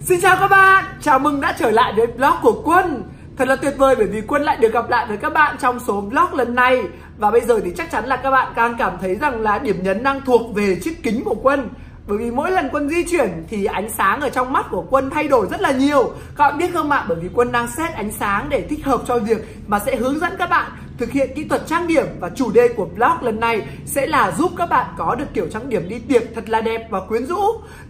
Xin chào các bạn, chào mừng đã trở lại với blog của Quân. Thật là tuyệt vời bởi vì Quân lại được gặp lại với các bạn trong số blog lần này. Và bây giờ thì chắc chắn là các bạn càng cảm thấy rằng là điểm nhấn đang thuộc về chiếc kính của Quân. Bởi vì mỗi lần quân di chuyển thì ánh sáng ở trong mắt của quân thay đổi rất là nhiều. Các bạn biết không ạ? Bởi vì quân đang xét ánh sáng để thích hợp cho việc mà sẽ hướng dẫn các bạn thực hiện kỹ thuật trang điểm Và chủ đề của vlog lần này sẽ là giúp các bạn có được kiểu trang điểm đi tiệc thật là đẹp và quyến rũ.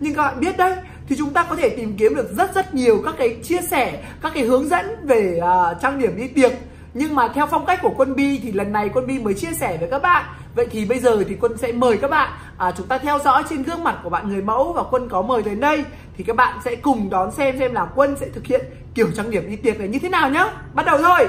Nhưng các bạn biết đấy, thì chúng ta có thể tìm kiếm được rất rất nhiều các cái chia sẻ, các cái hướng dẫn về uh, trang điểm đi tiệc. Nhưng mà theo phong cách của quân bi thì lần này quân bi mới chia sẻ với các bạn. Vậy thì bây giờ thì quân sẽ mời các bạn à, chúng ta theo dõi trên gương mặt của bạn người mẫu và quân có mời đến đây. Thì các bạn sẽ cùng đón xem xem là quân sẽ thực hiện kiểu trang điểm đi tiệc này như thế nào nhá. Bắt đầu thôi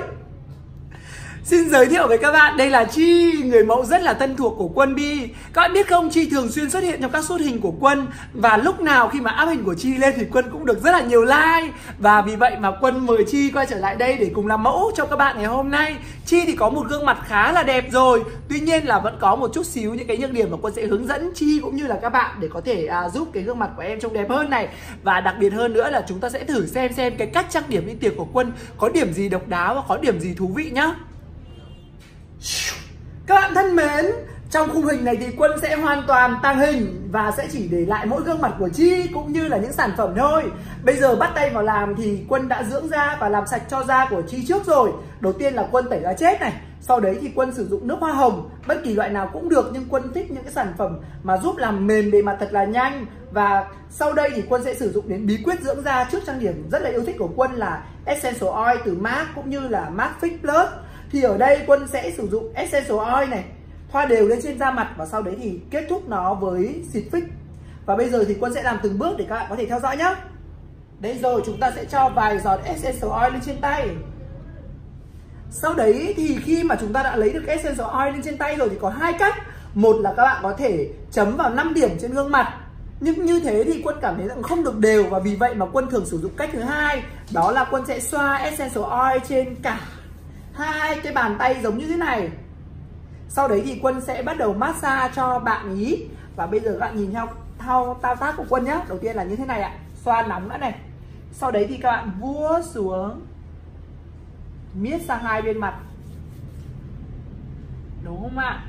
Xin giới thiệu với các bạn, đây là Chi, người mẫu rất là thân thuộc của Quân Bi. Các bạn biết không, Chi thường xuyên xuất hiện trong các suốt hình của Quân. Và lúc nào khi mà áp hình của Chi lên thì Quân cũng được rất là nhiều like. Và vì vậy mà Quân mời Chi quay trở lại đây để cùng làm mẫu cho các bạn ngày hôm nay. Chi thì có một gương mặt khá là đẹp rồi. Tuy nhiên là vẫn có một chút xíu những cái nhược điểm mà Quân sẽ hướng dẫn Chi cũng như là các bạn Để có thể à, giúp cái gương mặt của em trông đẹp hơn này. Và đặc biệt hơn nữa là chúng ta sẽ thử xem xem cái cách trang điểm đi tiệc của Quân Có điểm gì độc đáo và có điểm gì thú vị nhá các bạn thân mến, trong khung hình này thì Quân sẽ hoàn toàn tăng hình và sẽ chỉ để lại mỗi gương mặt của Chi cũng như là những sản phẩm thôi. Bây giờ bắt tay vào làm thì Quân đã dưỡng da và làm sạch cho da của Chi trước rồi. Đầu tiên là Quân tẩy da chết này, sau đấy thì Quân sử dụng nước hoa hồng, bất kỳ loại nào cũng được nhưng Quân thích những cái sản phẩm mà giúp làm mềm bề mặt thật là nhanh và sau đây thì Quân sẽ sử dụng đến bí quyết dưỡng da trước trang điểm rất là yêu thích của Quân là Essential Oil từ MAC cũng như là MAC Fix Plus thì ở đây quân sẽ sử dụng essential oil này. Thoa đều lên trên da mặt và sau đấy thì kết thúc nó với xịt fix và bây giờ thì quân sẽ làm từng bước để các bạn có thể theo dõi nhé đây rồi, chúng ta sẽ cho vài giọt essential oil lên trên tay. Sau đấy thì khi mà chúng ta đã lấy được essential oil lên trên tay rồi thì có hai cách. Một là các bạn có thể chấm vào 5 điểm trên gương mặt. Nhưng như thế thì quân cảm thấy rằng không được đều và vì vậy mà quân thường sử dụng cách thứ hai. Đó là quân sẽ xoa essential oil trên cả hai cái bàn tay giống như thế này. Sau đấy thì quân sẽ bắt đầu massage cho bạn ý. Và bây giờ các bạn nhìn theo thao thao tác của quân nhé đầu tiên là như thế này ạ. Xoa nóng đã này. Sau đấy thì các bạn vuốt xuống. Miết sang hai bên mặt. Đúng không ạ?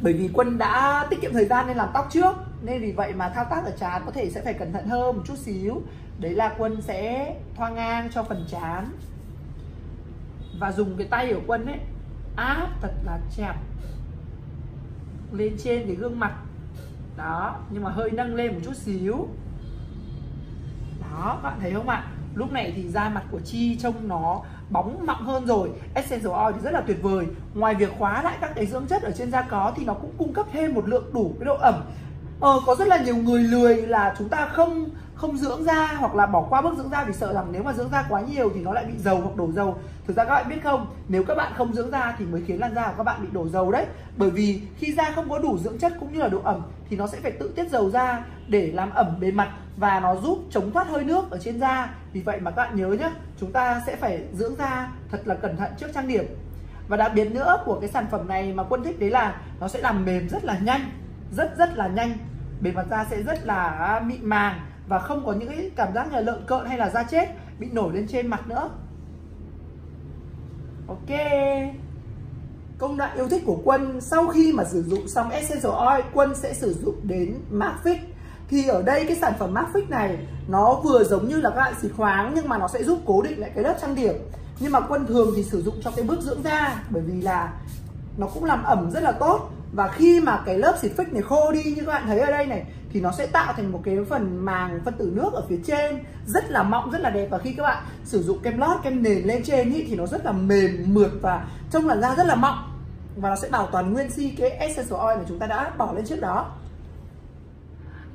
Bởi vì quân đã tiết kiệm thời gian nên làm tóc trước. Nên vì vậy mà thao tác ở trán có thể sẽ phải cẩn thận hơn một chút xíu. Đấy là quân sẽ thoa ngang cho phần trán và dùng cái tay của quân ấy áp thật là chẹp lên trên cái gương mặt. Đó nhưng mà hơi nâng lên một chút xíu. Đó bạn thấy không ạ? Lúc này thì da mặt của chi trông nó bóng mọng hơn rồi. Essential oil thì rất là tuyệt vời. Ngoài việc khóa lại các cái dưỡng chất ở trên da có thì nó cũng cung cấp thêm một lượng đủ cái độ ẩm. Ờ, có rất là nhiều người lười là chúng ta không không dưỡng da hoặc là bỏ qua bước dưỡng da vì sợ rằng nếu mà dưỡng da quá nhiều thì nó lại bị dầu hoặc đổ dầu. Thực ra các bạn biết không, nếu các bạn không dưỡng da thì mới khiến làn da của các bạn bị đổ dầu đấy. Bởi vì khi da không có đủ dưỡng chất cũng như là độ ẩm thì nó sẽ phải tự tiết dầu ra để làm ẩm bề mặt và nó giúp chống thoát hơi nước ở trên da. Vì vậy mà các bạn nhớ nhé chúng ta sẽ phải dưỡng da thật là cẩn thận trước trang điểm. Và đặc biệt nữa của cái sản phẩm này mà quân thích đấy là nó sẽ làm mềm rất là nhanh, rất rất là nhanh. Bề mặt da sẽ rất là mịn màng và không có những cái cảm giác như là lợn cợn hay là da chết bị nổi lên trên mặt nữa. Ok. Công đoạn yêu thích của quân, sau khi mà sử dụng xong essential oil, quân sẽ sử dụng đến macfix. thì ở đây cái sản phẩm macfix này, nó vừa giống như là các loại xịt khoáng, nhưng mà nó sẽ giúp cố định lại cái lớp trang điểm. Nhưng mà quân thường thì sử dụng cho cái bước dưỡng da, bởi vì là nó cũng làm ẩm rất là tốt và khi mà cái lớp xịt fix này khô đi như các bạn thấy ở đây này thì nó sẽ tạo thành một cái phần màng phân tử nước ở phía trên rất là mọng rất là đẹp. Và khi các bạn sử dụng kem lót kem nền lên trên ý, thì nó rất là mềm mượt và trông làn da rất là mọng. Và nó sẽ bảo toàn nguyên si cái essential oil mà chúng ta đã bỏ lên trước đó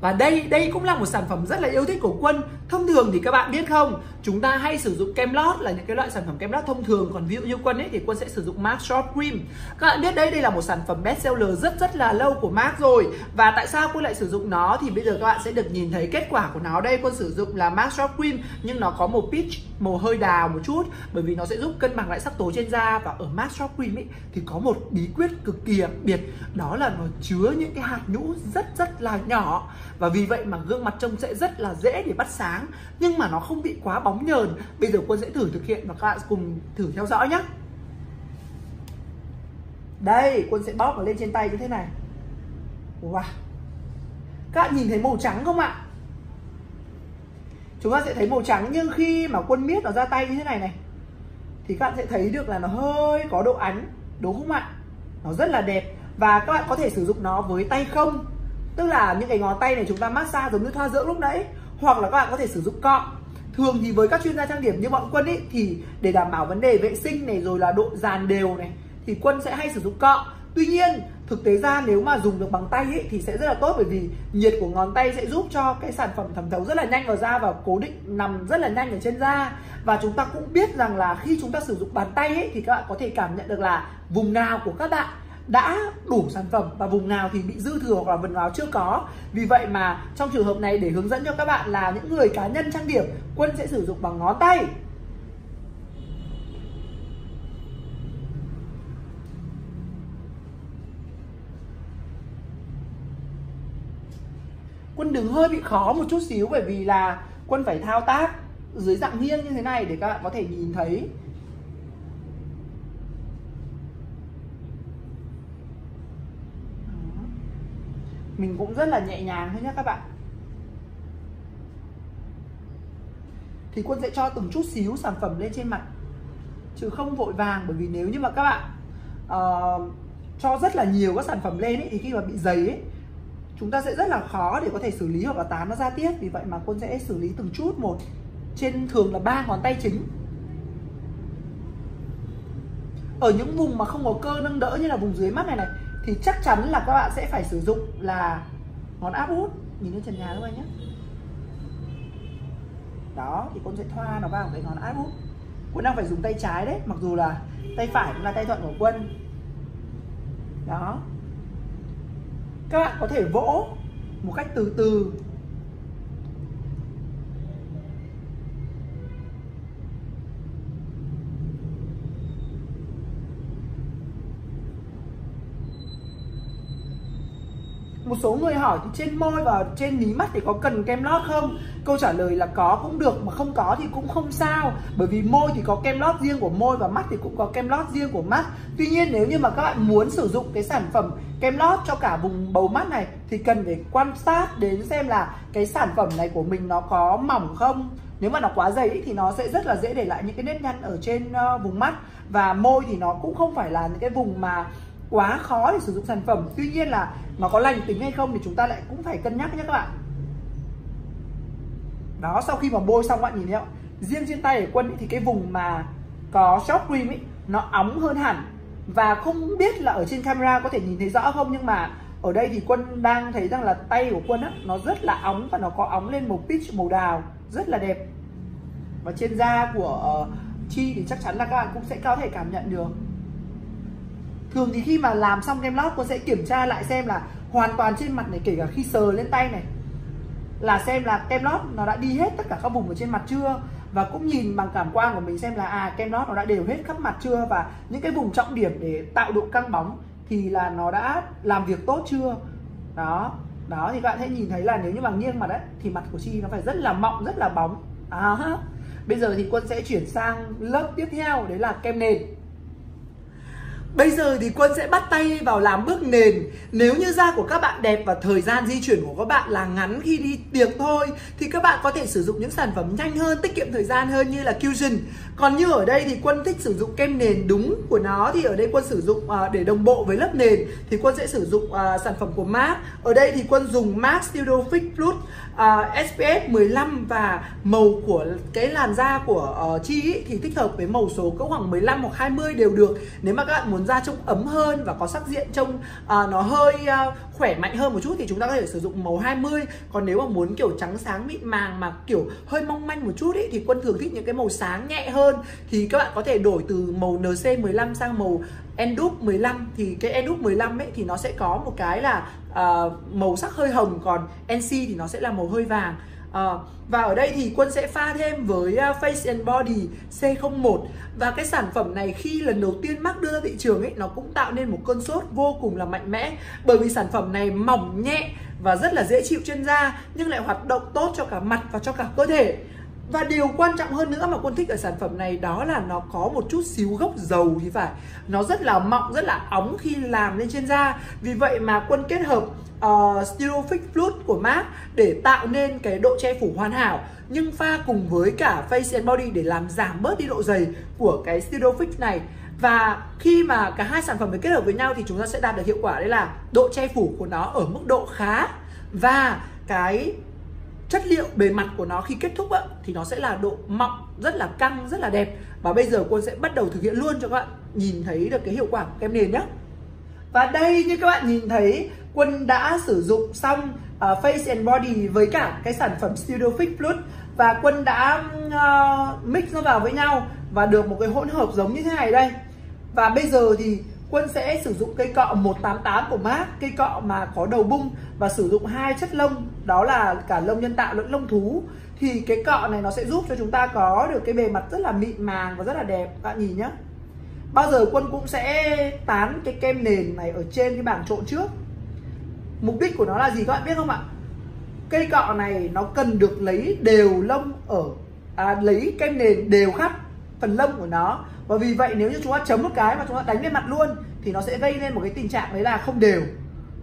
và đây đây cũng là một sản phẩm rất là yêu thích của Quân. Thông thường thì các bạn biết không, Chúng ta hay sử dụng kem lót là những cái loại sản phẩm kem lót thông thường. Còn ví dụ như Quân ấy thì Quân sẽ sử dụng MAC Short Cream. Các bạn biết đây đây là một sản phẩm best seller rất rất là lâu của MAC rồi. Và tại sao Quân lại sử dụng nó thì bây giờ các bạn sẽ được nhìn thấy kết quả của nó. Đây, Quân sử dụng là MAC Short Cream, nhưng nó có một pitch màu hơi đào một chút, Bởi vì nó sẽ giúp cân bằng lại sắc tố trên da. Và ở MAC Short Cream ấy thì có một bí quyết cực kỳ đặc biệt, Đó là nó chứa những cái hạt nhũ rất rất là nhỏ và vì vậy mà gương mặt trông sẽ rất là dễ để bắt sáng. Nhưng mà nó không bị quá bóng nhờn. Bây giờ quân sẽ thử thực hiện và các bạn cùng thử theo dõi nhé. Đây, quân sẽ bóp nó lên trên tay như thế này. Wow. Các bạn nhìn thấy màu trắng không ạ? Chúng ta sẽ thấy màu trắng, nhưng khi mà quân miết nó ra tay như thế này này, thì các bạn sẽ thấy được là nó hơi có độ ánh, đúng không ạ? Nó rất là đẹp. Và các bạn có thể sử dụng nó với tay không? Tức là những cái ngón tay này chúng ta massage giống như thoa dưỡng lúc nãy hoặc là các bạn có thể sử dụng cọ. Thường thì với các chuyên gia trang điểm như bọn quân ấy thì để đảm bảo vấn đề vệ sinh này rồi là độ dàn đều này thì quân sẽ hay sử dụng cọ. Tuy nhiên thực tế ra nếu mà dùng được bằng tay ý, thì sẽ rất là tốt bởi vì nhiệt của ngón tay sẽ giúp cho cái sản phẩm thẩm thấu rất là nhanh vào da và cố định nằm rất là nhanh ở trên da. Và chúng ta cũng biết rằng là khi chúng ta sử dụng bàn tay ý, thì các bạn có thể cảm nhận được là vùng nào của các bạn đã đủ sản phẩm và vùng nào thì bị dư thừa hoặc là phần nào chưa có. Vì vậy mà trong trường hợp này để hướng dẫn cho các bạn là những người cá nhân trang điểm, quân sẽ sử dụng bằng ngón tay. Quân đứng hơi bị khó một chút xíu bởi vì là quân phải thao tác dưới dạng nghiêng như thế này để các bạn có thể nhìn thấy. Mình cũng rất là nhẹ nhàng thôi nhé các bạn. Thì quân sẽ cho từng chút xíu sản phẩm lên trên mặt. Chứ không vội vàng bởi vì nếu như mà các bạn uh, cho rất là nhiều các sản phẩm lên ấy, thì khi mà bị dày ấy chúng ta sẽ rất là khó để có thể xử lý hoặc là tán nó ra tiếp. Vì vậy mà quân sẽ xử lý từng chút một. Trên thường là ba ngón tay chính. Ở những vùng mà không có cơ nâng đỡ như là vùng dưới mắt này này thì chắc chắn là các bạn sẽ phải sử dụng là ngón áp út. Nhìn lên trần nhà các bạn nhé. Đó, thì con sẽ thoa nó vào cái ngón áp út. Quân đang phải dùng tay trái đấy, mặc dù là tay phải cũng là tay thuận của quân. Đó. Các bạn có thể vỗ một cách từ từ. Một số người hỏi thì trên môi và trên mí mắt thì có cần kem lót không? Câu trả lời là có cũng được mà không có thì cũng không sao. Bởi vì môi thì có kem lót riêng của môi và mắt thì cũng có kem lót riêng của mắt. Tuy nhiên nếu như mà các bạn muốn sử dụng cái sản phẩm kem lót cho cả vùng bầu mắt này thì cần phải quan sát đến xem là cái sản phẩm này của mình nó có mỏng không. Nếu mà nó quá dày thì nó sẽ rất là dễ để lại những cái nếp nhăn ở trên uh, vùng mắt. Và môi thì nó cũng không phải là những cái vùng mà quá khó để sử dụng sản phẩm. Tuy nhiên là nó có lành tính hay không thì chúng ta lại cũng phải cân nhắc nhé các bạn. Đó, sau khi mà bôi xong bạn nhìn thấy không? Riêng trên tay của quân thì cái vùng mà có shop cream ấy nó óng hơn hẳn. Và không biết là ở trên camera có thể nhìn thấy rõ không, nhưng mà ở đây thì quân đang thấy rằng là tay của quân á, nó rất là óng và nó có óng lên màu peach màu đào, rất là đẹp. Và trên da của ờ, chi thì chắc chắn là các bạn cũng sẽ có thể cảm nhận được thường thì khi mà làm xong kem lót cô sẽ kiểm tra lại xem là hoàn toàn trên mặt này kể cả khi sờ lên tay này là xem là kem lót nó đã đi hết tất cả các vùng ở trên mặt chưa? Và cũng nhìn bằng cảm quan của mình xem là à kem lót nó đã đều hết khắp mặt chưa? Và những cái vùng trọng điểm để tạo độ căng bóng thì là nó đã làm việc tốt chưa? Đó đó thì các bạn sẽ nhìn thấy là nếu như mà nghiêng mặt đấy thì mặt của chi nó phải rất là mọng rất là bóng. À, bây giờ thì quân sẽ chuyển sang lớp tiếp theo đấy là kem nền. Bây giờ thì Quân sẽ bắt tay vào làm bước nền. Nếu như da của các bạn đẹp và thời gian di chuyển của các bạn là ngắn khi đi tiệc thôi Thì các bạn có thể sử dụng những sản phẩm nhanh hơn, tiết kiệm thời gian hơn như là Fusion Còn như ở đây thì Quân thích sử dụng kem nền đúng của nó Thì ở đây Quân sử dụng à, để đồng bộ với lớp nền Thì Quân sẽ sử dụng à, sản phẩm của MAC Ở đây thì Quân dùng MAC Studio Fix Plus à, SPF 15 và màu của cái làn da của uh, Chi ý, thì thích hợp với màu số cỡ khoảng 15 hoặc 20 đều được. Nếu mà các bạn muốn da trông ấm hơn và có sắc diện trông uh, nó hơi uh, khỏe mạnh hơn một chút thì chúng ta có thể sử dụng màu 20 còn nếu mà muốn kiểu trắng sáng mịn màng mà kiểu hơi mong manh một chút ý, thì quân thường thích những cái màu sáng nhẹ hơn. Thì các bạn có thể đổi từ màu NC15 sang màu Endup 15 thì cái Endup 15 ấy thì nó sẽ có một cái là uh, màu sắc hơi hồng còn NC thì nó sẽ là màu hơi vàng. À, và ở đây thì Quân sẽ pha thêm với à, Face and Body C01. Và cái sản phẩm này khi lần đầu tiên mắc đưa ra thị trường ấy Nó cũng tạo nên một cơn sốt vô cùng là mạnh mẽ. Bởi vì sản phẩm này mỏng nhẹ và rất là dễ chịu trên da nhưng lại hoạt động tốt cho cả mặt và cho cả cơ thể và điều quan trọng hơn nữa mà quân thích ở sản phẩm này đó là nó có một chút xíu gốc dầu thì phải. Nó rất là mọng rất là óng khi làm lên trên da. Vì vậy mà quân kết hợp ờ, uh, Styrofic Fluid của MAC để tạo nên cái độ che phủ hoàn hảo nhưng pha cùng với cả Face and Body để làm giảm bớt đi độ dày của cái Styrofic này. Và khi mà cả hai sản phẩm được kết hợp với nhau thì chúng ta sẽ đạt được hiệu quả đấy là độ che phủ của nó ở mức độ khá. Và cái chất liệu bề mặt của nó khi kết thúc á, thì nó sẽ là độ mọng rất là căng rất là đẹp. Và bây giờ quân sẽ bắt đầu thực hiện luôn cho các bạn nhìn thấy được cái hiệu quả của kem nền nhé và đây như các bạn nhìn thấy quân đã sử dụng xong uh, face and body với cả cái sản phẩm Studio Fix Plus. Và quân đã uh, mix nó vào với nhau và được một cái hỗn hợp giống như thế này đây. Và bây giờ thì Quân sẽ sử dụng cây cọ 188 của MAC Cây cọ mà có đầu bung. Và sử dụng hai chất lông Đó là cả lông nhân tạo lẫn lông thú. Thì cái cọ này nó sẽ giúp cho chúng ta có được cái bề mặt rất là mịn màng và rất là đẹp Các bạn nhìn nhé Bao giờ Quân cũng sẽ tán cái kem nền này ở trên cái bảng trộn trước. Mục đích của nó là gì các bạn biết không ạ? Cây cọ này nó cần được lấy đều lông ở à, Lấy kem nền đều khắp phần lông của nó. Và vì vậy nếu như chúng ta chấm một cái mà chúng ta đánh lên mặt luôn thì nó sẽ gây nên một cái tình trạng đấy là không đều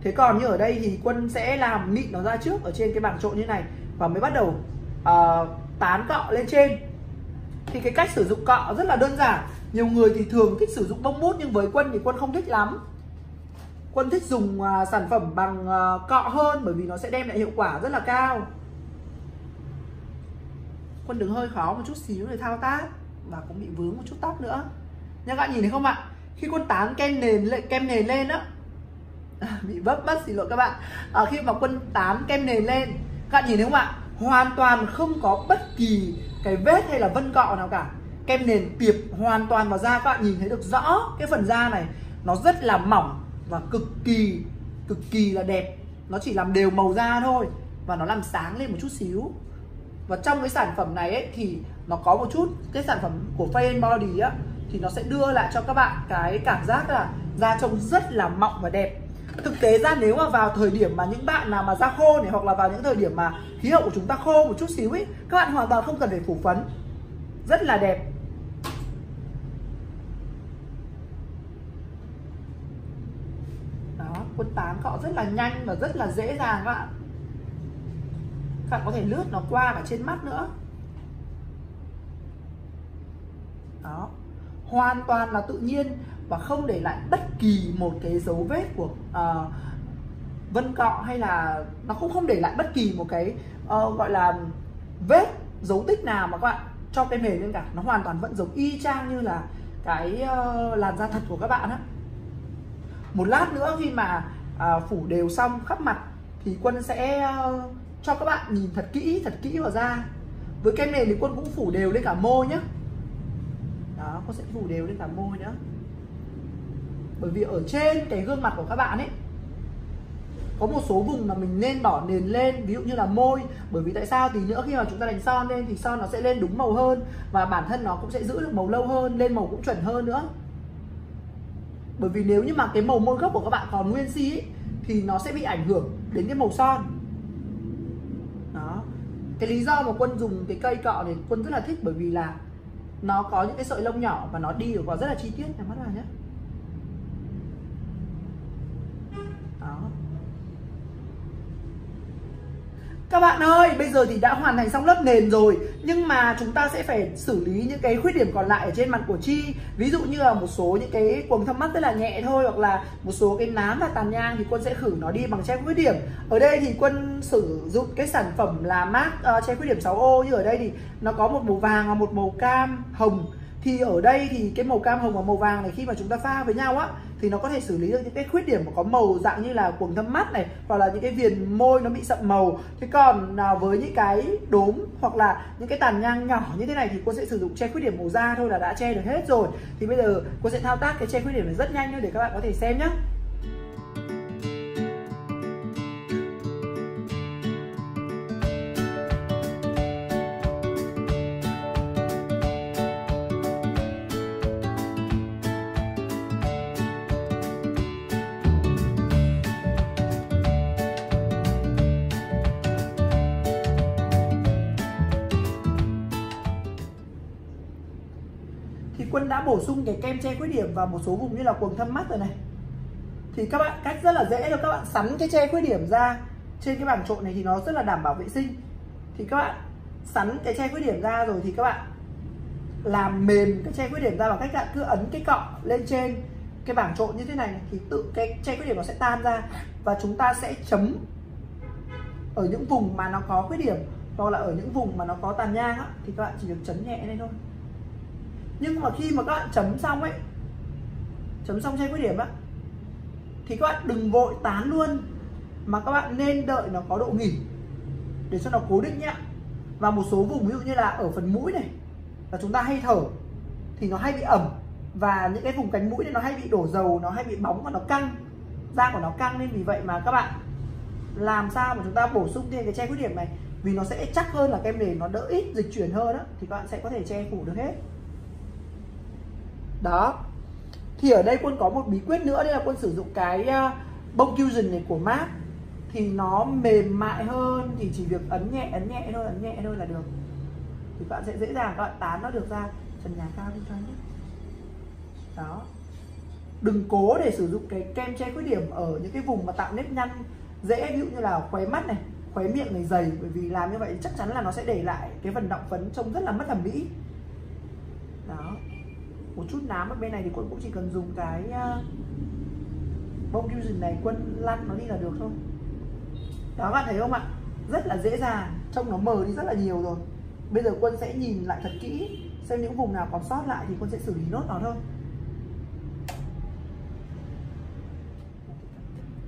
thế còn như ở đây thì quân sẽ làm mịn nó ra trước ở trên cái bảng trộn như này và mới bắt đầu uh, tán cọ lên trên. Thì cái cách sử dụng cọ rất là đơn giản. Nhiều người thì thường thích sử dụng bông bút nhưng với quân thì quân không thích lắm. Quân thích dùng uh, sản phẩm bằng uh, cọ hơn bởi vì nó sẽ đem lại hiệu quả rất là cao. Quân đứng hơi khó một chút xíu để thao tác và cũng bị vướng một chút tóc nữa. Nha các bạn nhìn thấy không ạ? Khi quân tán kem nền lên kem nền lên á bị vấp mất xin lỗi các bạn. À, khi mà quân tán kem nền lên các bạn nhìn thấy không ạ? Hoàn toàn không có bất kỳ cái vết hay là vân cọ nào cả. Kem nền tiệp hoàn toàn vào da các bạn nhìn thấy được rõ cái phần da này. Nó rất là mỏng và cực kỳ cực kỳ là đẹp. Nó chỉ làm đều màu da thôi và nó làm sáng lên một chút xíu. Và trong cái sản phẩm này ấy, thì nó có một chút cái sản phẩm của Face Body á thì nó sẽ đưa lại cho các bạn cái cảm giác là da trông rất là mọng và đẹp thực tế ra nếu mà vào thời điểm mà những bạn nào mà da khô này hoặc là vào những thời điểm mà khí hậu của chúng ta khô một chút xíu ấy các bạn hoàn toàn không cần phải phủ phấn. Rất là đẹp. Đó, quân tán cọ rất là nhanh và rất là dễ dàng các bạn. Các bạn có thể lướt nó qua cả trên mắt nữa. Đó hoàn toàn là tự nhiên và không để lại bất kỳ một cái dấu vết của uh, vân cọ hay là nó cũng không để lại bất kỳ một cái uh, gọi là vết dấu tích nào mà các bạn cho cái nền lên cả. Nó hoàn toàn vẫn giống y chang như là cái uh, làn da thật của các bạn á. Một lát nữa khi mà uh, phủ đều xong khắp mặt thì quân sẽ uh, cho các bạn nhìn thật kỹ thật kỹ vào da. Với kem nền thì quân cũng phủ đều lên cả môi nhé đó cô sẽ phủ đều lên cả môi nữa. Bởi vì ở trên cái gương mặt của các bạn ấy có một số vùng mà mình nên bỏ nền lên ví dụ như là môi. Bởi vì tại sao? Thì nữa khi mà chúng ta đánh son lên thì son nó sẽ lên đúng màu hơn và bản thân nó cũng sẽ giữ được màu lâu hơn lên màu cũng chuẩn hơn nữa. Bởi vì nếu như mà cái màu môi gốc của các bạn còn nguyên si ấy, thì nó sẽ bị ảnh hưởng đến cái màu son. Đó. Cái lý do mà quân dùng cái cây cọ này quân rất là thích bởi vì là nó có những cái sợi lông nhỏ và nó đi được vào rất là chi tiết, nhắm mắt vào nhé. Đó các bạn ơi bây giờ thì đã hoàn thành xong lớp nền rồi nhưng mà chúng ta sẽ phải xử lý những cái khuyết điểm còn lại ở trên mặt của chi. Ví dụ như là một số những cái quầng thâm mắt rất là nhẹ thôi hoặc là một số cái nám và tàn nhang thì quân sẽ khử nó đi bằng che khuyết điểm. Ở đây thì quân sử dụng cái sản phẩm là mát uh, che khuyết điểm 6 ô như ở đây thì nó có một màu vàng và một màu cam hồng. Thì ở đây thì cái màu cam hồng và màu vàng này khi mà chúng ta pha với nhau á thì nó có thể xử lý được những cái khuyết điểm mà có màu dạng như là cuồng thâm mắt này hoặc là những cái viền môi nó bị sậm màu. Thế còn à, với những cái đốm hoặc là những cái tàn nhang nhỏ như thế này thì cô sẽ sử dụng che khuyết điểm màu da thôi là đã che được hết rồi. Thì bây giờ cô sẽ thao tác cái che khuyết điểm này rất nhanh thôi để các bạn có thể xem nhé bổ sung cái kem che khuyết điểm vào một số vùng như là quầng thâm mắt rồi này. Thì các bạn cách rất là dễ cho các bạn sắn cái che khuyết điểm ra trên cái bảng trộn này thì nó rất là đảm bảo vệ sinh. Thì các bạn sắn cái che khuyết điểm ra rồi thì các bạn làm mềm cái che khuyết điểm ra bằng cách bạn cứ ấn cái cọ lên trên cái bảng trộn như thế này thì tự cái che khuyết điểm nó sẽ tan ra và chúng ta sẽ chấm ở những vùng mà nó có khuyết điểm hoặc là ở những vùng mà nó có tàn nhang á, thì các bạn chỉ được chấm nhẹ lên thôi nhưng mà khi mà các bạn chấm xong ấy, chấm xong che khuyết điểm á, thì các bạn đừng vội tán luôn, mà các bạn nên đợi nó có độ nghỉ để cho nó cố định nhé và một số vùng, ví dụ như là ở phần mũi này, là chúng ta hay thở thì nó hay bị ẩm, và những cái vùng cánh mũi này nó hay bị đổ dầu, nó hay bị bóng và nó căng, da của nó căng. Nên vì vậy mà các bạn làm sao mà chúng ta bổ sung thêm cái che khuyết điểm này, vì nó sẽ chắc hơn là kem nền nó đỡ ít dịch chuyển hơn đó thì các bạn sẽ có thể che phủ được hết đó. Thì ở đây quân có một bí quyết nữa, đây là quân sử dụng cái ờ, bông fusion này của MAC thì nó mềm mại hơn, thì chỉ việc ấn nhẹ ấn nhẹ thôi, ấn nhẹ thôi là được. Thì các bạn sẽ dễ dàng, các bạn tán nó được ra. Trần nhà cao đi cho nhé. Đó. Đừng cố để sử dụng cái kem che khuyết điểm ở những cái vùng mà tạo nếp nhăn dễ, ví dụ như là khóe mắt này, khóe miệng này dày, bởi vì làm như vậy chắc chắn là nó sẽ để lại cái phần động phấn trông rất là mất thẩm mỹ. Đó một chút nám ở bên này thì quân cũng chỉ cần dùng cái à, bông fusion này, quân lăn nó đi là được thôi. Đó các bạn thấy không ạ? Rất là dễ dàng, trông nó mờ đi rất là nhiều rồi. Bây giờ quân sẽ nhìn lại thật kỹ, xem những vùng nào còn sót lại thì quân sẽ xử lý nốt nó thôi.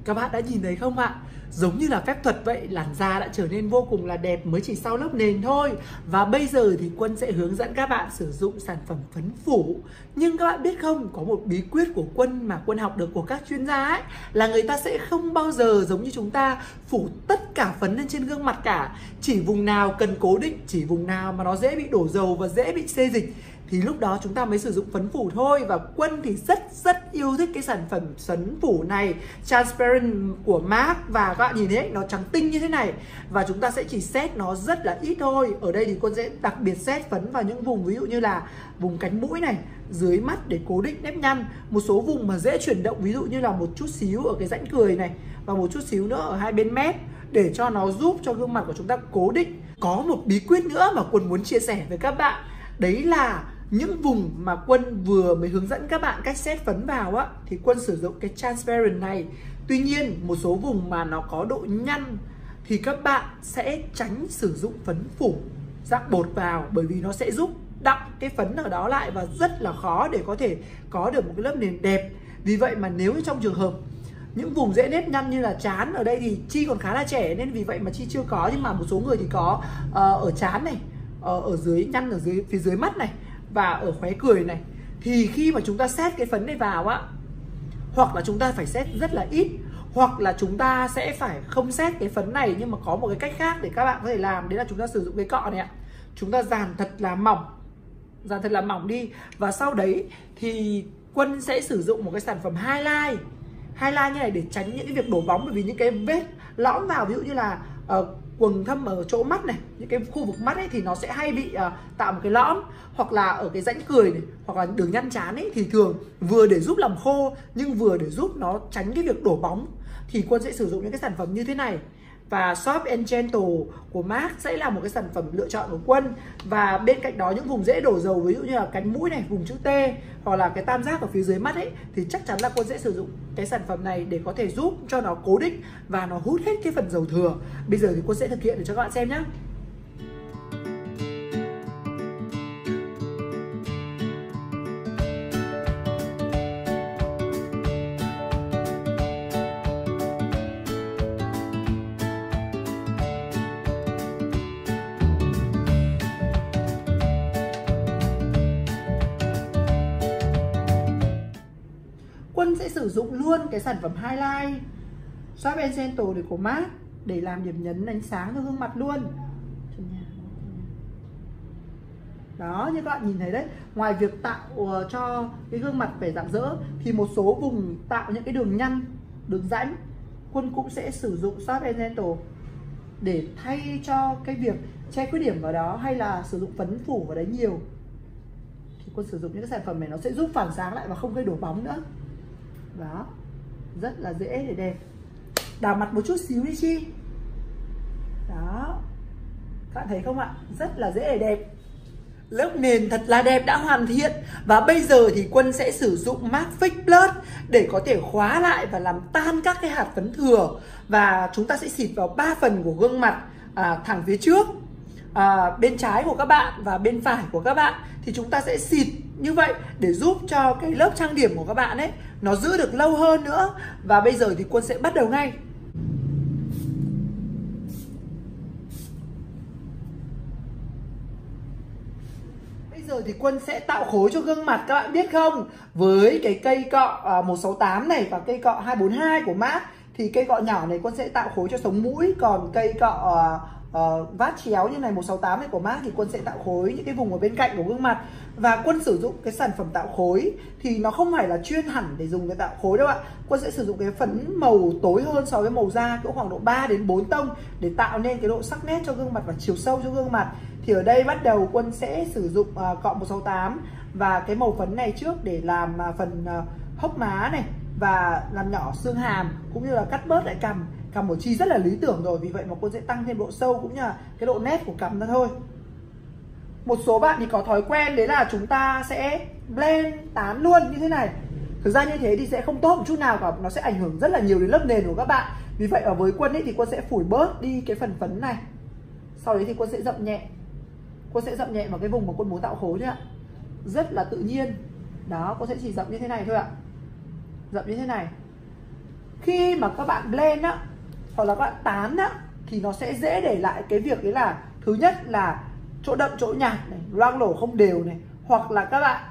Các bạn đã nhìn thấy không ạ? Giống như là phép thuật vậy, làn da đã trở nên vô cùng là đẹp mới chỉ sau lớp nền thôi. Và bây giờ thì quân sẽ hướng dẫn các bạn sử dụng sản phẩm phấn phủ. Nhưng các bạn biết không, có một bí quyết của quân mà quân học được của các chuyên gia ấy, là người ta sẽ không bao giờ giống như chúng ta phủ tất cả phấn lên trên gương mặt cả. Chỉ vùng nào cần cố định, chỉ vùng nào mà nó dễ bị đổ dầu và dễ bị xê dịch thì lúc đó chúng ta mới sử dụng phấn phủ thôi. Và quân thì rất rất yêu thích cái sản phẩm phấn phủ này. Transparent của MAC và các bạn nhìn thấy, nó trắng tinh như thế này. Và chúng ta sẽ chỉ set nó rất là ít thôi. Ở đây thì quân sẽ đặc biệt set phấn vào những vùng ví dụ như là vùng cánh mũi này, dưới mắt để cố định nếp nhăn. Một số vùng mà dễ chuyển động, ví dụ như là một chút xíu ở cái rãnh cười này và một chút xíu nữa ở hai bên mép để cho nó giúp cho gương mặt của chúng ta cố định. Có một bí quyết nữa mà quân muốn chia sẻ với các bạn. Đấy là những vùng mà quân vừa mới hướng dẫn các bạn cách xét phấn vào á thì quân sử dụng cái transparent này. Tuy nhiên một số vùng mà nó có độ nhăn thì các bạn sẽ tránh sử dụng phấn phủ dạng bột vào bởi vì nó sẽ giúp đọng cái phấn ở đó lại và rất là khó để có thể có được một cái lớp nền đẹp. Vì vậy mà nếu trong trường hợp những vùng dễ nếp nhăn như là chán ở đây thì chi còn khá là trẻ nên vì vậy mà chi chưa có. Nhưng mà một số người thì có uh, ở chán này uh, ở dưới nhăn ở dưới phía dưới mắt này và ở khóe cười này thì khi mà chúng ta xét cái phấn này vào á hoặc là chúng ta phải xét rất là ít hoặc là chúng ta sẽ phải không xét cái phấn này nhưng mà có một cái cách khác để các bạn có thể làm đấy là chúng ta sử dụng cái cọ này ạ. Chúng ta dàn thật là mỏng dàn thật là mỏng đi. Và sau đấy thì quân sẽ sử dụng một cái sản phẩm highlight. Highlight như này để tránh những cái việc đổ bóng bởi vì những cái vết lõm vào ví dụ như là uh, quầng thâm ở chỗ mắt này những cái khu vực mắt ấy thì nó sẽ hay bị uh, tạo một cái lõm hoặc là ở cái rãnh cười này hoặc là đường nhăn chán ấy thì thường vừa để giúp làm khô nhưng vừa để giúp nó tránh cái việc đổ bóng. Thì quân sẽ sử dụng những cái sản phẩm như thế này và Soft and Gentle của MAC sẽ là một cái sản phẩm lựa chọn của Quân. Và bên cạnh đó, những vùng dễ đổ dầu, ví dụ như là cánh mũi này, vùng chữ T, hoặc là cái tam giác ở phía dưới mắt ấy, thì chắc chắn là Quân sẽ sử dụng cái sản phẩm này để có thể giúp cho nó cố định và nó hút hết cái phần dầu thừa. Bây giờ thì Quân sẽ thực hiện để cho các bạn xem nhé luôn cái sản phẩm highlight. Soft and Gentle để của MAC để làm điểm nhấn ánh sáng cho gương mặt luôn. Đó như các bạn nhìn thấy đấy ngoài việc tạo uh, cho cái gương mặt vẻ rạng rỡ thì một số vùng tạo những cái đường nhăn đường rãnh quân cũng sẽ sử dụng Soft and Gentle để thay cho cái việc che khuyết điểm vào đó hay là sử dụng phấn phủ vào đấy nhiều. Thì quân sử dụng những cái sản phẩm này nó sẽ giúp phản sáng lại và không gây đổ bóng nữa. Đó rất là dễ để đẹp. Đào mặt một chút xíu đi chi. Đó. Các bạn thấy không ạ? Rất là dễ để đẹp. Lớp nền thật là đẹp đã hoàn thiện. Và bây giờ thì Quân sẽ sử dụng MAC Fix Plus Để có thể khóa lại và làm tan các cái hạt phấn thừa. Và chúng ta sẽ xịt vào ba phần của gương mặt à, thẳng phía trước à, Bên trái của các bạn và bên phải của các bạn. Thì chúng ta sẽ xịt như vậy, để giúp cho cái lớp trang điểm của các bạn ấy, Nó giữ được lâu hơn nữa. Và bây giờ thì Quân sẽ bắt đầu ngay. Giờ thì Quân sẽ tạo khối cho gương mặt các bạn biết không? Với cái cây cọ à, 168 này và cây cọ 242 của Mát Thì cây cọ nhỏ này Quân sẽ tạo khối cho sống mũi, Còn cây cọ à, uh, vát chéo như này 168 này của Mát thì Quân sẽ tạo khối những cái vùng ở bên cạnh của gương mặt. Và Quân sử dụng cái sản phẩm tạo khối thì nó không phải là chuyên hẳn để dùng cái tạo khối đâu ạ. Quân sẽ sử dụng cái phấn màu tối hơn so với màu da cỡ khoảng độ 3 đến 4 tông để tạo nên cái độ sắc nét cho gương mặt và chiều sâu cho gương mặt. Thì ở đây bắt đầu Quân sẽ sử dụng uh, cọ 168 và cái màu phấn này trước để làm uh, phần uh, hốc má này và làm nhỏ xương hàm cũng như là cắt bớt lại cằm cằm của chi rất là lý tưởng rồi, vì vậy mà cô sẽ tăng thêm độ sâu cũng như là cái độ nét của cằm ra thôi. Một số bạn thì có thói quen đấy là chúng ta sẽ blend tán luôn như thế này. Thực ra như thế thì sẽ không tốt một chút nào cả, nó sẽ ảnh hưởng rất là nhiều đến lớp nền của các bạn. Vì vậy ở với quân ấy thì quân sẽ phủi bớt đi cái phần phấn này. Sau đấy thì quân sẽ dậm nhẹ. Quân sẽ dậm nhẹ vào cái vùng mà quân muốn tạo khối nhá rất là tự nhiên. Đó, cô sẽ chỉ dậm như thế này thôi ạ. Dậm như thế này. Khi mà các bạn blend á hoặc là các bạn tán á thì nó sẽ dễ để lại cái việc đấy là thứ nhất là chỗ đậm chỗ nhạt này loang lổ không đều này hoặc là các bạn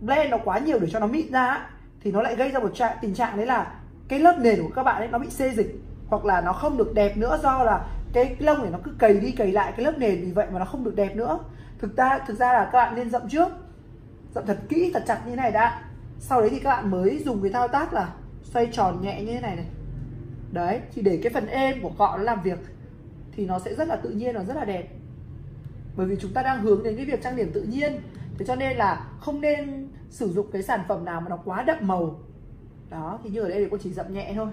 blend nó quá nhiều để cho nó mịn ra á, thì nó lại gây ra một trạng tình trạng đấy là cái lớp nền của các bạn ấy nó bị xê dịch hoặc là nó không được đẹp nữa do là cái lông này nó cứ cầy đi cầy lại cái lớp nền vì vậy mà nó không được đẹp nữa. Thực ra thực ra là các bạn nên dậm trước dậm thật kỹ thật chặt như thế này đã. Sau đấy thì các bạn mới dùng cái thao tác là xoay tròn nhẹ như thế này này đấy, thì để cái phần êm của cọ nó làm việc thì nó sẽ rất là tự nhiên và rất là đẹp. Bởi vì chúng ta đang hướng đến cái việc trang điểm tự nhiên. Thế cho nên là không nên sử dụng cái sản phẩm nào mà nó quá đậm màu. Đó, thì như ở đây thì con chỉ dậm nhẹ thôi.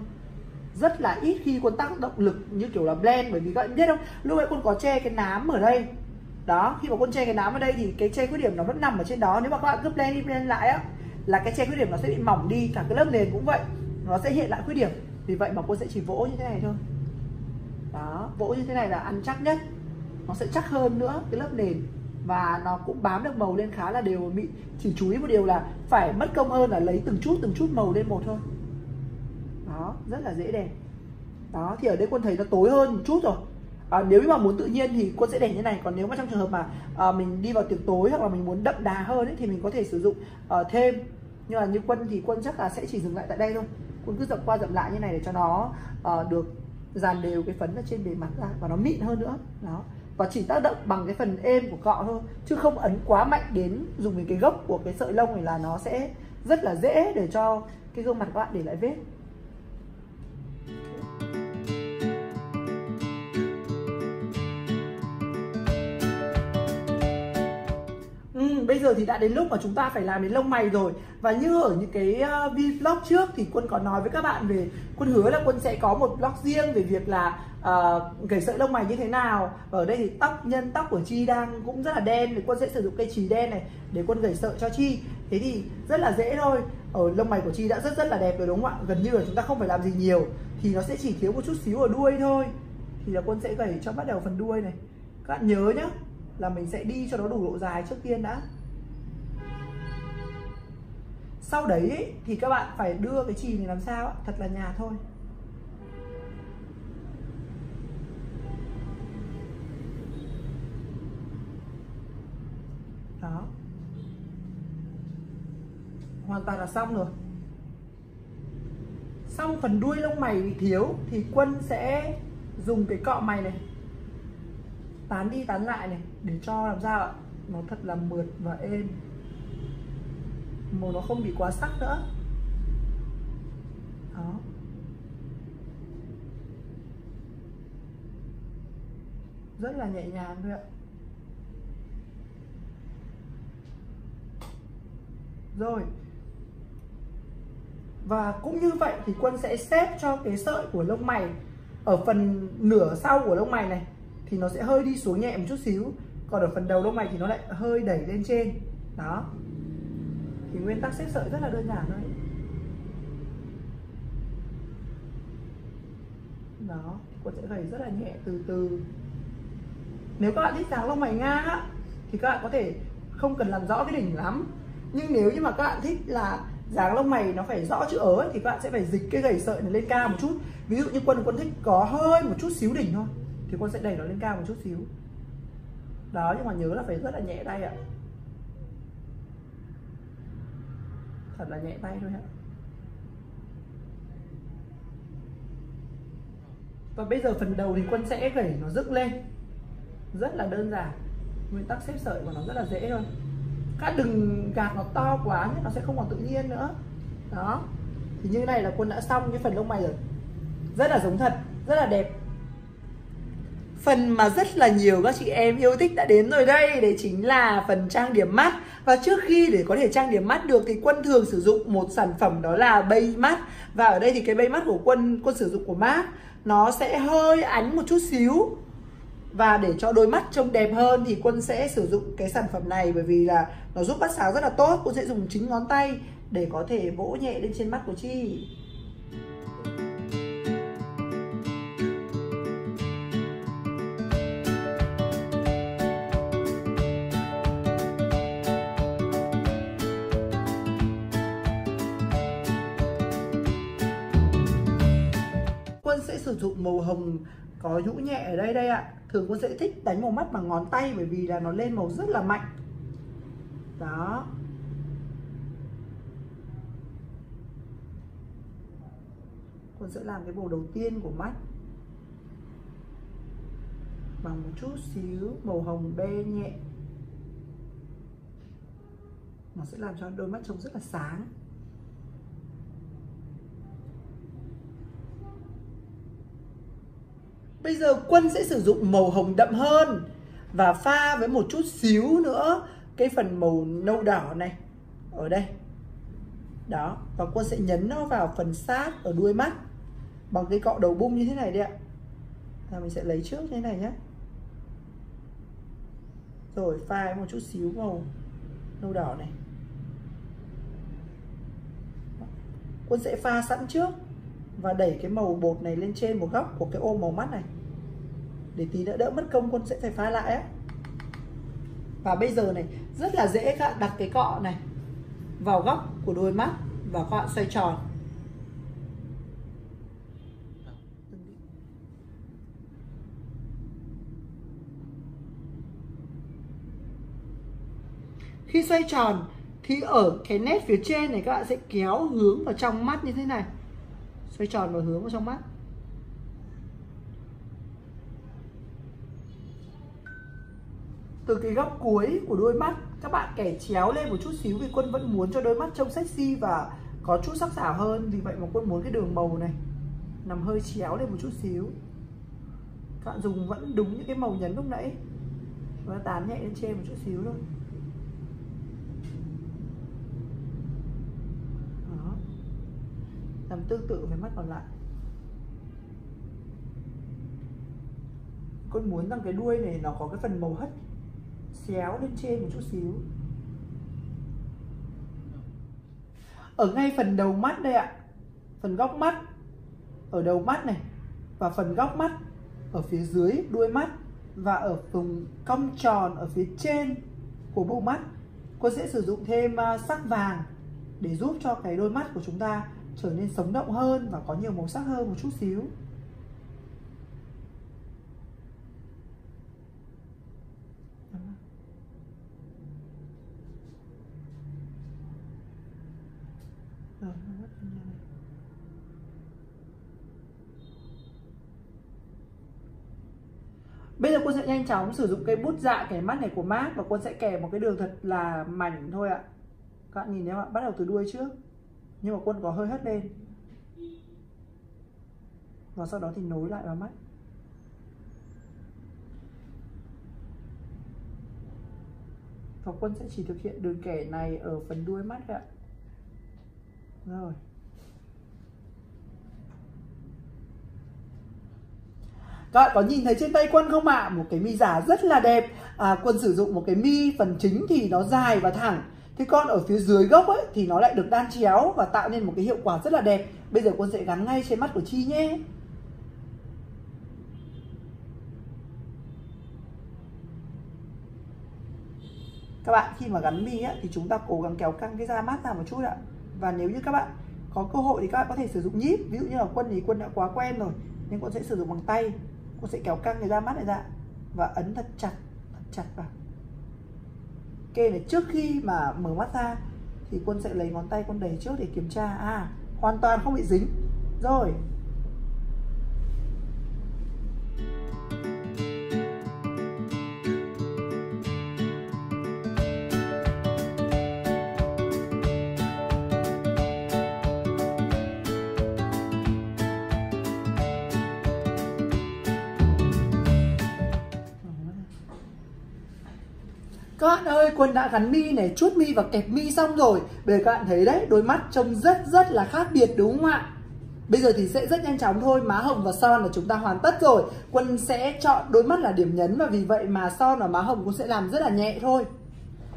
Rất là ít khi con tác động lực như kiểu là blend, bởi vì các bạn biết không? Lúc ấy con có che cái nám ở đây. Đó, khi mà con che cái nám ở đây thì cái che khuyết điểm nó vẫn nằm ở trên đó. Nếu mà các bạn cứ blend đi, blend lại á, là cái che khuyết điểm nó sẽ bị mỏng đi, cả cái lớp nền cũng vậy. Nó sẽ hiện lại khuyết điểm vì vậy mà cô sẽ chỉ vỗ như thế này thôi. Đó vỗ như thế này là ăn chắc nhất. Nó sẽ chắc hơn nữa cái lớp nền. Và nó cũng bám được màu lên khá là đều. Mịn chỉ chú ý một điều là phải mất công hơn là lấy từng chút từng chút màu lên một thôi. Đó rất là dễ đẹp đó thì ở đây quân thấy nó tối hơn một chút rồi. À, nếu mà muốn tự nhiên thì quân sẽ để như này. Còn nếu mà trong trường hợp mà à, mình đi vào tiệc tối hoặc là mình muốn đậm đà hơn ấy, thì mình có thể sử dụng à, thêm. Nhưng mà như quân thì quân chắc là sẽ chỉ dừng lại tại đây thôi quân cứ dậm qua dậm lại như này để cho nó uh, được dàn đều cái phấn ở trên bề mặt ra và nó mịn hơn nữa. Đó. Và chỉ tác động bằng cái phần êm của cọ thôi chứ không ấn quá mạnh đến dùng đến cái gốc của cái sợi lông này là nó sẽ rất là dễ để cho cái gương mặt các bạn để lại vết. Bây giờ thì đã đến lúc mà chúng ta phải làm đến lông mày rồi. Và như ở những cái uh, vlog trước thì quân có nói với các bạn về quân hứa là quân sẽ có một vlog riêng về việc là uh, gầy sợi lông mày như thế nào. Và ở đây thì tóc nhân tóc của chi đang cũng rất là đen thì quân sẽ sử dụng cây chì đen này để quân gầy sợi cho chi. Thế thì rất là dễ thôi. Ở lông mày của chi đã rất rất là đẹp rồi đúng không ạ? Gần như là chúng ta không phải làm gì nhiều. Thì nó sẽ chỉ thiếu một chút xíu ở đuôi thôi. Thì là quân sẽ gầy cho bắt đầu phần đuôi này. Các bạn nhớ nhá là mình sẽ đi cho nó đủ độ dài trước tiên đã sau đấy thì các bạn phải đưa cái chì này làm sao thật là nhà thôi. Đó. Hoàn toàn là xong rồi. Xong phần đuôi lông mày bị thiếu, thì quân sẽ dùng cái cọ mày này, tán đi tán lại này, để cho làm sao ạ? Nó thật là mượt và êm màu nó không bị quá sắc nữa. Đó. Rất là nhẹ nhàng thôi ạ. Rồi. Và cũng như vậy thì quân sẽ xếp cho cái sợi của lông mày ở phần nửa sau của lông mày này thì nó sẽ hơi đi xuống nhẹ một chút xíu. Còn ở phần đầu lông mày thì nó lại hơi đẩy lên trên. Đó thì nguyên tắc xếp sợi rất là đơn giản thôi. Đó quân sẽ gầy rất là nhẹ từ từ. Nếu các bạn thích dáng lông mày ngang á thì các bạn có thể không cần làm rõ cái đỉnh lắm. Nhưng nếu như mà các bạn thích là dáng lông mày nó phải rõ chữ ớ ấy, thì các bạn sẽ phải dịch cái gầy sợi này lên cao một chút. Ví dụ như quân quân thích có hơi một chút xíu đỉnh thôi thì quân sẽ đẩy nó lên cao một chút xíu. Đó nhưng mà nhớ là phải rất là nhẹ tay ạ. Thật là nhẹ tay thôi ạ. Và bây giờ phần đầu thì quân sẽ gẩy nó dựng lên. Rất là đơn giản. Nguyên tắc xếp sợi của nó rất là dễ thôi. Các đừng gạt nó to quá nhé nó sẽ không còn tự nhiên nữa. Đó. Thì như này là quân đã xong cái phần lông mày rồi. Rất là giống thật. Rất là đẹp. Phần mà rất là nhiều các chị em yêu thích đã đến rồi đây, đấy chính là phần trang điểm mắt và trước khi để có thể trang điểm mắt được thì quân thường sử dụng một sản phẩm đó là bay mắt. Và ở đây thì cái bay mắt của quân quân sử dụng của mát nó sẽ hơi ánh một chút xíu. Và để cho đôi mắt trông đẹp hơn thì quân sẽ sử dụng cái sản phẩm này bởi vì là nó giúp bắt sáng rất là tốt. Quân sẽ dùng chính ngón tay để có thể vỗ nhẹ lên trên mắt của chi. Sử dụng màu hồng có nhũ nhẹ ở đây đây ạ. Thường con sẽ thích đánh màu mắt bằng ngón tay bởi vì là nó lên màu rất là mạnh. Đó. Con sẽ làm cái màu đầu tiên của mắt. Bằng một chút xíu màu hồng be nhẹ. Nó sẽ làm cho đôi mắt trông rất là sáng. Bây giờ Quân sẽ sử dụng màu hồng đậm hơn và pha với một chút xíu nữa cái phần màu nâu đỏ này ở đây. Đó, và Quân sẽ nhấn nó vào phần sát ở đuôi mắt bằng cái cọ đầu bung như thế này đi ạ. Là mình sẽ lấy trước như thế này nhé. Rồi pha với một chút xíu màu nâu đỏ này. Quân sẽ pha sẵn trước và đẩy cái màu bột này lên trên một góc của cái ô màu mắt này. Để tí nữa đỡ mất công quân sẽ phải pha lại á. Và bây giờ này, rất là dễ các bạn đặt cái cọ này vào góc của đôi mắt và các bạn xoay tròn. Khi xoay tròn, thì ở cái nét phía trên này các bạn sẽ kéo hướng vào trong mắt như thế này xoay tròn và hướng vào trong mắt. Từ cái góc cuối của đôi mắt, các bạn kẻ chéo lên một chút xíu vì quân vẫn muốn cho đôi mắt trông sexy và có chút sắc sảo hơn. Vì vậy mà quân muốn cái đường màu này nằm hơi chéo lên một chút xíu. Các bạn dùng vẫn đúng những cái màu nhấn lúc nãy. Và tán nhẹ lên trên một chút xíu thôi Đó làm tương tự với mắt còn lại. Con muốn rằng cái đuôi này nó có cái phần màu hất xéo lên trên một chút xíu. Ở ngay phần đầu mắt đây ạ. Phần góc mắt, ở đầu mắt này, và phần góc mắt ở phía dưới đuôi mắt, và ở vùng cong tròn ở phía trên của bộ mắt. Cô sẽ sử dụng thêm à, sắc vàng để giúp cho cái đôi mắt của chúng ta trở nên sống động hơn và có nhiều màu sắc hơn một chút xíu Rồi, nó mất như này. Bây giờ cô sẽ nhanh chóng sử dụng cây bút dạ kẻ mắt này của Mark và cô sẽ kẻ một cái đường thật là mảnh thôi ạ. Các bạn nhìn thấy không ạ? Bắt đầu từ đuôi trước. Nhưng mà quân có hơi hất lên. Và sau đó thì nối lại vào mắt. và quân sẽ chỉ thực hiện đường kẻ này ở phần đuôi mắt thôi ạ rồi Các bạn có nhìn thấy trên tay quân không ạ? À? Một cái mi giả rất là đẹp à, Quân sử dụng một cái mi phần chính thì nó dài và thẳng Thế con ở phía dưới gốc ấy thì nó lại được đan chéo và tạo nên một cái hiệu quả rất là đẹp. Bây giờ quân sẽ gắn ngay trên mắt của Chi nhé. Các bạn khi mà gắn mi á, thì chúng ta cố gắng kéo căng cái da mắt ra một chút ạ. Và nếu như các bạn có cơ hội thì các bạn có thể sử dụng nhíp. Ví dụ như là quân thì quân đã quá quen rồi nên quân sẽ sử dụng bằng tay. Quân sẽ kéo căng cái da mắt này ra. Và ấn thật chặt thật chặt vào kê này, trước khi mà mở mắt ra thì quân sẽ lấy ngón tay con đẩy trước để kiểm tra. À hoàn toàn không bị dính. Rồi Các bạn ơi, Quân đã gắn mi này, chuốt mi và kẹp mi xong rồi. Bây giờ các bạn thấy đấy, đôi mắt trông rất rất là khác biệt đúng không ạ? Bây giờ thì sẽ rất nhanh chóng thôi, má hồng và son là chúng ta hoàn tất rồi. Quân sẽ chọn đôi mắt là điểm nhấn và vì vậy mà son và má hồng cũng sẽ làm rất là nhẹ thôi.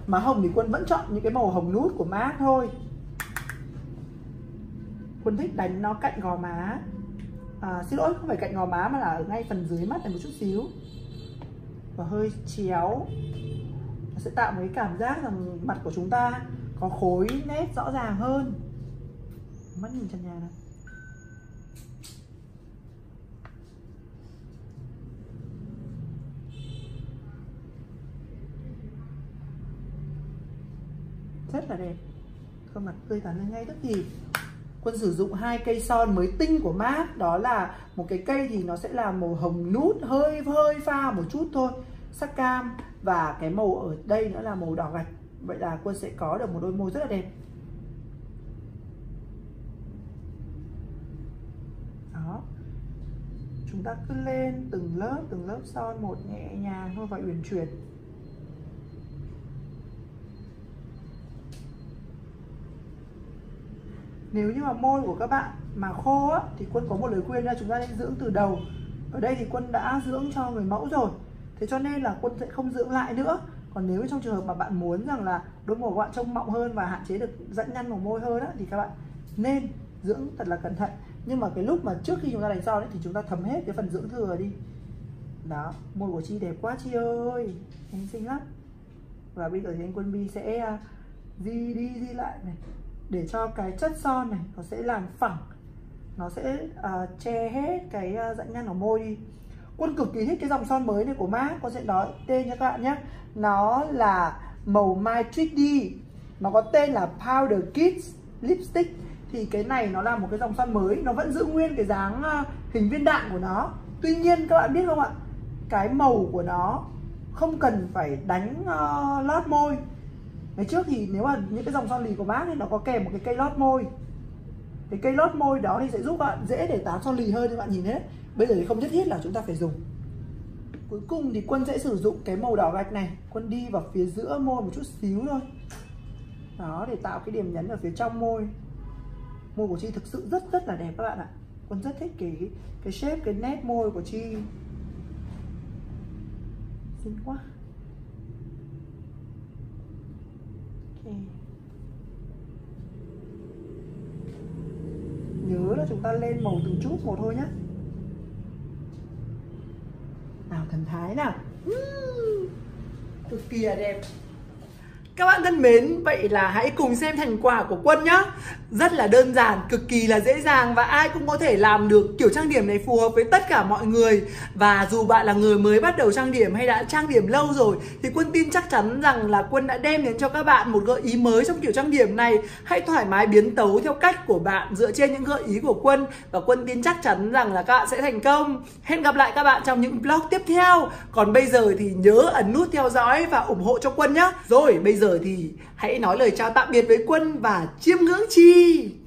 Má hồng thì Quân vẫn chọn những cái màu hồng nút của má thôi. Quân thích đánh nó cạnh gò má. À, Xin lỗi, không phải cạnh gò má mà là ở ngay phần dưới mắt này một chút xíu. Và hơi chéo sẽ tạo một cái cảm giác rằng mặt của chúng ta có khối nét rõ ràng hơn. Mắt nhìn trần nhà này. Rất là đẹp. Khuôn mặt tươi tắn lên ngay tức thì. Quân sử dụng hai cây son mới tinh của mát đó là một cái cây thì nó sẽ là màu hồng nút, hơi hơi pha một chút thôi. Sắc cam và cái màu ở đây nữa là màu đỏ gạch. Vậy là quân sẽ có được một đôi môi rất là đẹp. Đó. Chúng ta cứ lên từng lớp từng lớp son một nhẹ nhàng thôi và uyển chuyển. Nếu như mà môi của các bạn mà khô á, thì quân có một lời khuyên là chúng ta nên dưỡng từ đầu. Ở đây thì quân đã dưỡng cho người mẫu rồi thế cho nên là quân sẽ không dưỡng lại nữa. Còn nếu trong trường hợp mà bạn muốn rằng là đôi môi của bạn trông mọng hơn và hạn chế được dẫn nhăn vào môi hơn á, thì các bạn nên dưỡng thật là cẩn thận. Nhưng mà cái lúc mà trước khi chúng ta đánh son ấy, thì chúng ta thấm hết cái phần dưỡng thừa đi. Đó môi của chi đẹp quá chi ơi anh xinh lắm. Và bây giờ thì anh quân bi sẽ à, di đi di lại này để cho cái chất son này nó sẽ làm phẳng nó sẽ uh, che hết cái à, uh, dãnh nhăn ở môi đi. Quân cực kỳ thích cái dòng son mới này của MAC Con sẽ nói tên cho các bạn nhé. Nó là màu My đi D. Nó có tên là Powder Kids Lipstick. Thì cái này nó là một cái dòng son mới Nó vẫn giữ nguyên cái dáng ờ, hình viên đạn của nó. Tuy nhiên các bạn biết không ạ? Cái màu của nó không cần phải đánh uh, lót môi. Ngày trước thì nếu mà những cái dòng son lì của bác thì nó có kèm một cái cây lót môi thì cây lót môi đó thì sẽ giúp bạn dễ để tán son lì hơn các bạn nhìn hết. bây giờ thì không nhất thiết là chúng ta phải dùng. Cuối cùng thì quân sẽ sử dụng cái màu đỏ gạch này. Quân đi vào phía giữa môi một chút xíu thôi. Đó, để tạo cái điểm nhấn ở phía trong môi. Môi của chi thực sự rất rất là đẹp các bạn ạ. Quân rất thích cái cái shape, cái nét môi của chi. Xinh quá. Nhớ là chúng ta lên màu từng chút một thôi nhé nào thần thái nào. Hmm, cực kỳ là đẹp. Các bạn thân mến, vậy là hãy cùng xem thành quả của Quân nhé rất là đơn giản, cực kỳ là dễ dàng và ai cũng có thể làm được kiểu trang điểm này phù hợp với tất cả mọi người. Và dù bạn là người mới bắt đầu trang điểm hay đã trang điểm lâu rồi Thì Quân tin chắc chắn rằng là Quân đã đem đến cho các bạn một gợi ý mới trong kiểu trang điểm này. Hãy thoải mái biến tấu theo cách của bạn dựa trên những gợi ý của Quân Và Quân tin chắc chắn rằng là các bạn sẽ thành công. Hẹn gặp lại các bạn trong những vlog tiếp theo. Còn bây giờ thì nhớ ấn nút theo dõi và ủng hộ cho Quân nhé Rồi bây giờ thì hãy nói lời chào tạm biệt với Quân và chiêm ngưỡng chi. free.